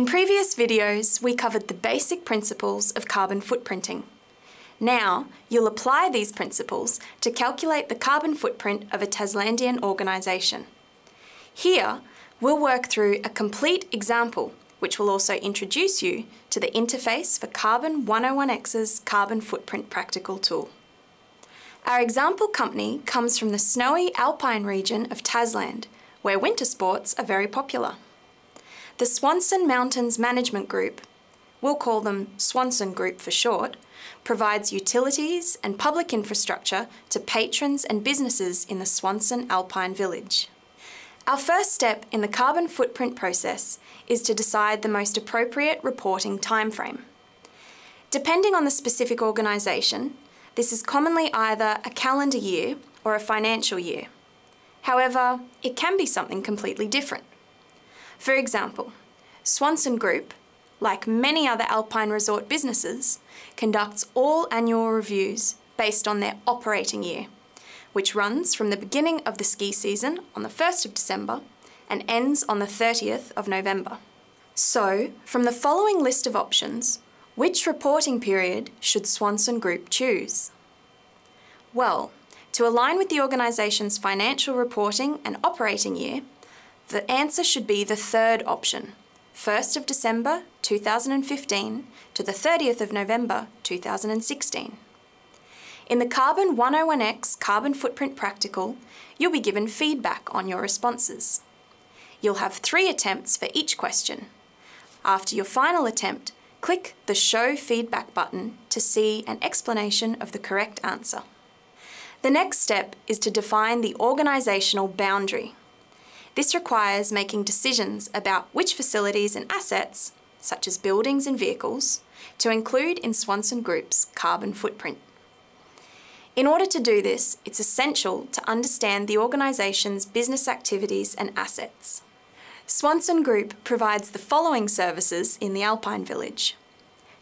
In previous videos, we covered the basic principles of carbon footprinting. Now, you'll apply these principles to calculate the carbon footprint of a Taslandian organisation. Here, we'll work through a complete example which will also introduce you to the interface for Carbon 101X's Carbon Footprint Practical tool. Our example company comes from the snowy alpine region of Tasland, where winter sports are very popular. The Swanson Mountains Management Group, we'll call them Swanson Group for short, provides utilities and public infrastructure to patrons and businesses in the Swanson Alpine Village. Our first step in the carbon footprint process is to decide the most appropriate reporting timeframe. Depending on the specific organisation, this is commonly either a calendar year or a financial year. However, it can be something completely different. For example, Swanson Group, like many other alpine resort businesses, conducts all annual reviews based on their operating year which runs from the beginning of the ski season on the 1st of December and ends on the 30th of November. So, from the following list of options, which reporting period should Swanson Group choose? Well, to align with the organisation's financial reporting and operating year, the answer should be the third option, 1st of December 2015 to the 30th of November 2016. In the Carbon 101X Carbon Footprint Practical, you'll be given feedback on your responses. You'll have three attempts for each question. After your final attempt, click the Show Feedback button to see an explanation of the correct answer. The next step is to define the organisational boundary. This requires making decisions about which facilities and assets, such as buildings and vehicles, to include in Swanson Group's carbon footprint. In order to do this, it's essential to understand the organisation's business activities and assets. Swanson Group provides the following services in the Alpine Village.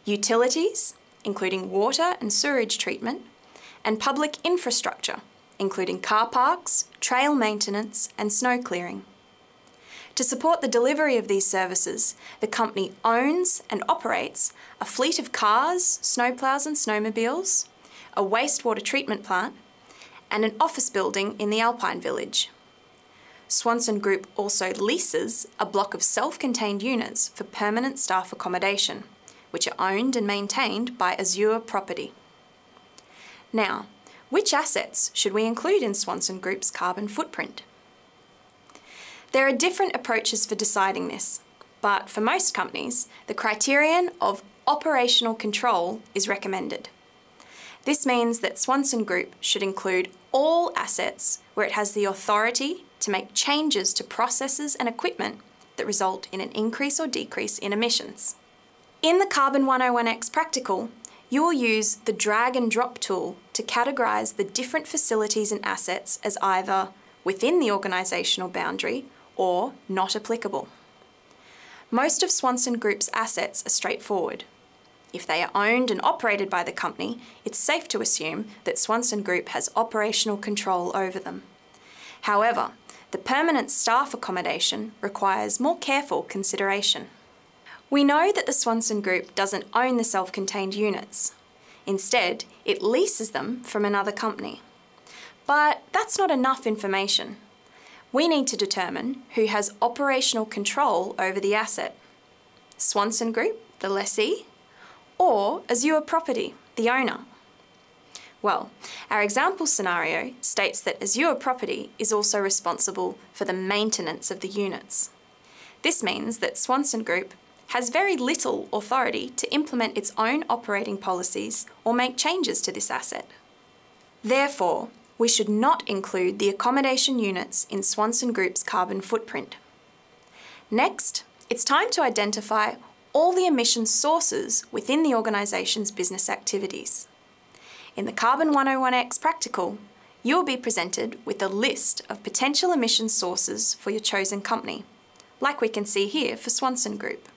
Utilities, including water and sewerage treatment, and public infrastructure, including car parks, trail maintenance and snow clearing. To support the delivery of these services, the company owns and operates a fleet of cars, snowplows and snowmobiles, a wastewater treatment plant, and an office building in the Alpine Village. Swanson Group also leases a block of self-contained units for permanent staff accommodation, which are owned and maintained by Azure Property. Now, which assets should we include in Swanson Group's carbon footprint? There are different approaches for deciding this, but for most companies, the criterion of operational control is recommended. This means that Swanson Group should include all assets where it has the authority to make changes to processes and equipment that result in an increase or decrease in emissions. In the Carbon 101X Practical, you will use the drag and drop tool to categorise the different facilities and assets as either within the organisational boundary or not applicable. Most of Swanson Group's assets are straightforward. If they are owned and operated by the company, it's safe to assume that Swanson Group has operational control over them. However, the permanent staff accommodation requires more careful consideration. We know that the Swanson Group doesn't own the self-contained units. Instead, it leases them from another company. But that's not enough information. We need to determine who has operational control over the asset. Swanson Group, the lessee, or Azure Property, the owner? Well, our example scenario states that Azure Property is also responsible for the maintenance of the units. This means that Swanson Group has very little authority to implement its own operating policies or make changes to this asset. Therefore, we should not include the accommodation units in Swanson Group's carbon footprint. Next, it's time to identify all the emission sources within the organisation's business activities. In the Carbon 101X Practical, you will be presented with a list of potential emission sources for your chosen company, like we can see here for Swanson Group.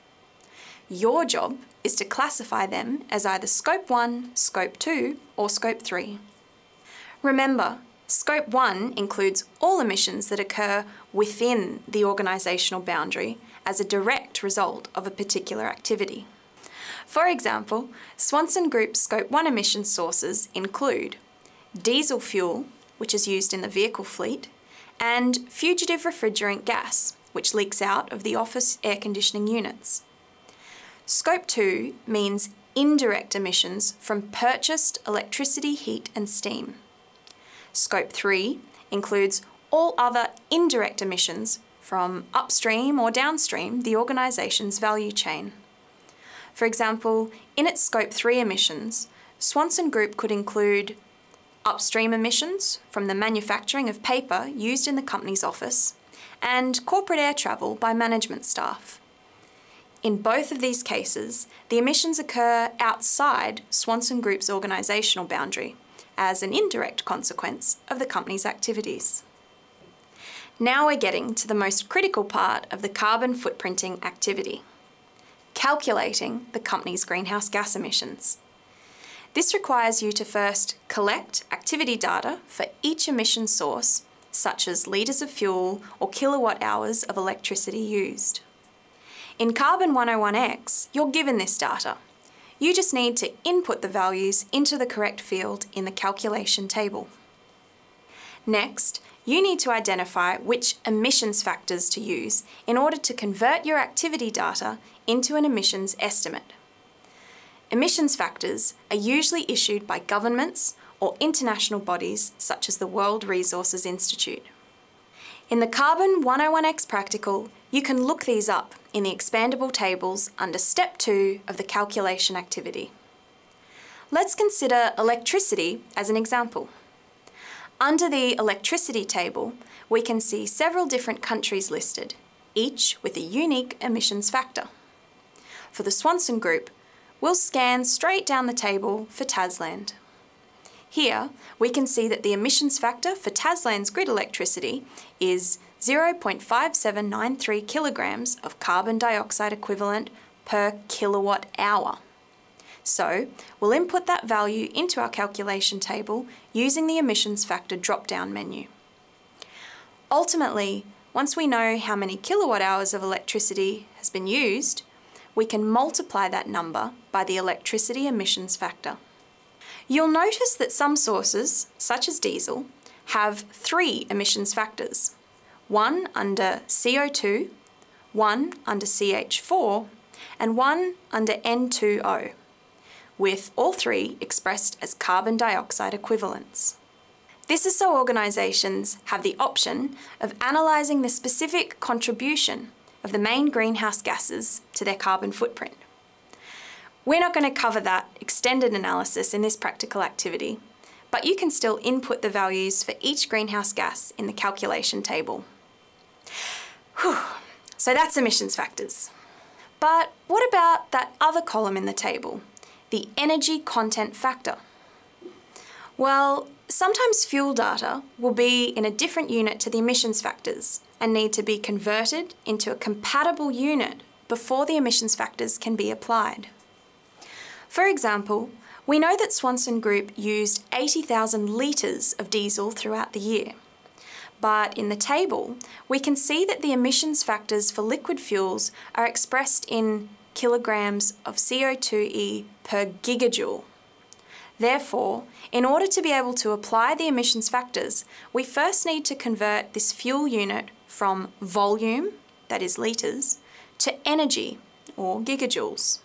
Your job is to classify them as either Scope 1, Scope 2 or Scope 3. Remember, Scope 1 includes all emissions that occur within the organisational boundary as a direct result of a particular activity. For example, Swanson Group's Scope 1 emission sources include diesel fuel, which is used in the vehicle fleet, and fugitive refrigerant gas, which leaks out of the office air conditioning units. Scope 2 means indirect emissions from purchased electricity, heat and steam. Scope 3 includes all other indirect emissions from upstream or downstream the organisation's value chain. For example, in its Scope 3 emissions, Swanson Group could include upstream emissions from the manufacturing of paper used in the company's office, and corporate air travel by management staff. In both of these cases, the emissions occur outside Swanson Group's organisational boundary as an indirect consequence of the company's activities. Now we're getting to the most critical part of the carbon footprinting activity calculating the company's greenhouse gas emissions. This requires you to first collect activity data for each emission source, such as litres of fuel or kilowatt hours of electricity used. In Carbon 101X, you're given this data. You just need to input the values into the correct field in the calculation table. Next, you need to identify which emissions factors to use in order to convert your activity data into an emissions estimate. Emissions factors are usually issued by governments or international bodies such as the World Resources Institute. In the Carbon 101X Practical, you can look these up in the expandable tables under Step 2 of the calculation activity. Let's consider electricity as an example. Under the electricity table, we can see several different countries listed, each with a unique emissions factor. For the Swanson Group, we'll scan straight down the table for Tasland. Here, we can see that the emissions factor for Tasland's grid electricity is 0.5793 kilograms of carbon dioxide equivalent per kilowatt hour. So, we'll input that value into our calculation table using the emissions factor drop-down menu. Ultimately, once we know how many kilowatt hours of electricity has been used, we can multiply that number by the electricity emissions factor. You'll notice that some sources, such as diesel, have three emissions factors, one under CO2, one under CH4, and one under N2O, with all three expressed as carbon dioxide equivalents. This is so organisations have the option of analysing the specific contribution of the main greenhouse gases to their carbon footprint. We're not going to cover that extended analysis in this practical activity, but you can still input the values for each greenhouse gas in the calculation table. Whew. So that's emissions factors. But what about that other column in the table, the energy content factor? Well, sometimes fuel data will be in a different unit to the emissions factors, and need to be converted into a compatible unit before the emissions factors can be applied. For example, we know that Swanson Group used 80,000 litres of diesel throughout the year. But in the table, we can see that the emissions factors for liquid fuels are expressed in kilograms of CO2e per gigajoule. Therefore, in order to be able to apply the emissions factors, we first need to convert this fuel unit from volume, that is litres, to energy, or gigajoules.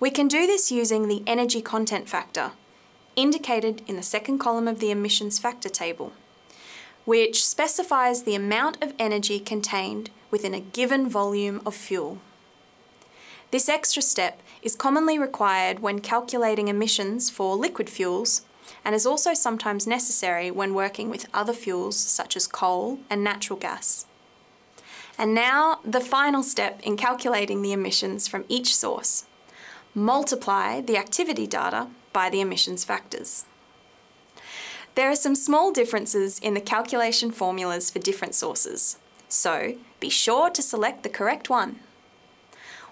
We can do this using the energy content factor, indicated in the second column of the emissions factor table, which specifies the amount of energy contained within a given volume of fuel. This extra step is commonly required when calculating emissions for liquid fuels and is also sometimes necessary when working with other fuels such as coal and natural gas. And now the final step in calculating the emissions from each source. Multiply the activity data by the emissions factors. There are some small differences in the calculation formulas for different sources, so be sure to select the correct one.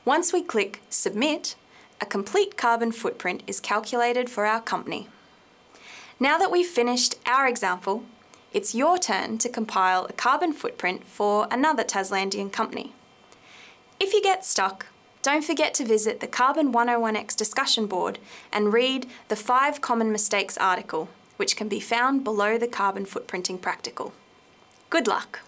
Once we click Submit, a complete carbon footprint is calculated for our company. Now that we've finished our example, it's your turn to compile a carbon footprint for another Taslandian company. If you get stuck, don't forget to visit the Carbon 101X discussion board and read the 5 Common Mistakes article, which can be found below the Carbon Footprinting Practical. Good luck!